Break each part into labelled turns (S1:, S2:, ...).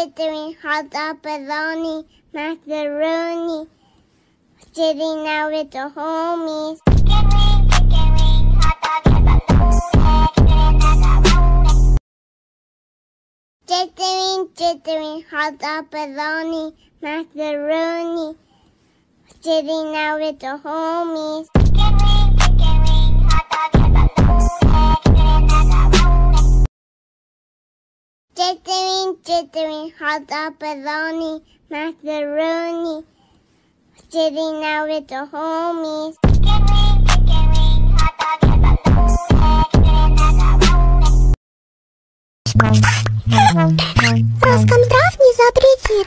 S1: Jittering hot pepperoni, macaroni, sitting out with the homies. Jittering, jittering hot pepperoni, macaroni, sitting out with the homies. Jittering, jittering hot chittering, hot dog, bologna, macaroni. Sitting out with the homies.
S2: Chicken, chicken, не запретит.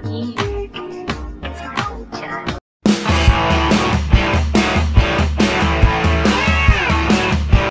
S2: body